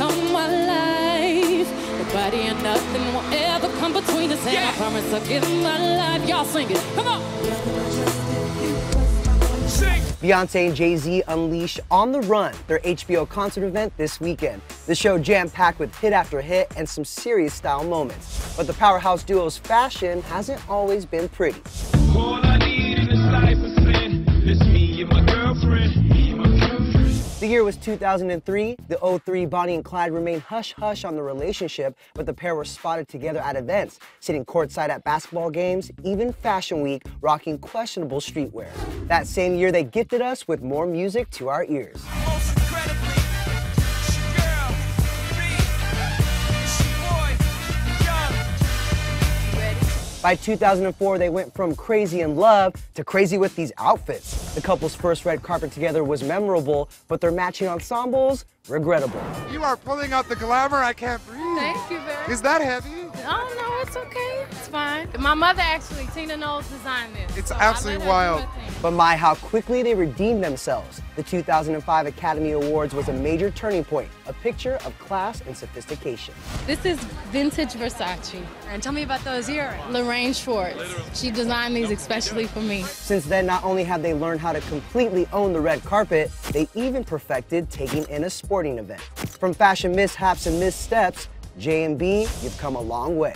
on my life. Nobody and nothing will ever come between us. And yeah. I promise I'll give my life. Y'all sing it. Come on. Beyonce and Jay Z unleash On the Run, their HBO concert event this weekend. The show jam packed with hit after hit and some serious style moments. But the powerhouse duo's fashion hasn't always been pretty. All I need in this life is me and my girl year was 2003. The 03 Bonnie and Clyde remained hush-hush on the relationship, but the pair were spotted together at events, sitting courtside at basketball games, even Fashion Week, rocking questionable streetwear. That same year, they gifted us with more music to our ears. By 2004, they went from crazy in love to crazy with these outfits. The couple's first red carpet together was memorable, but their matching ensembles, regrettable. You are pulling out the glamour. I can't breathe. Thank you very Is that heavy? Oh no, it's okay. It's fine. My mother actually, Tina Knowles, designed this. It's so absolutely let her wild. Her thing. But my, how quickly they redeemed themselves. The 2005 Academy Awards was a major turning point, a picture of class and sophistication. This is vintage Versace. And tell me about those earrings. Lorraine Schwartz. She designed these especially for me. Since then, not only have they learned how to completely own the red carpet, they even perfected taking in a sporting event. From fashion mishaps and missteps, J&B, you've come a long way.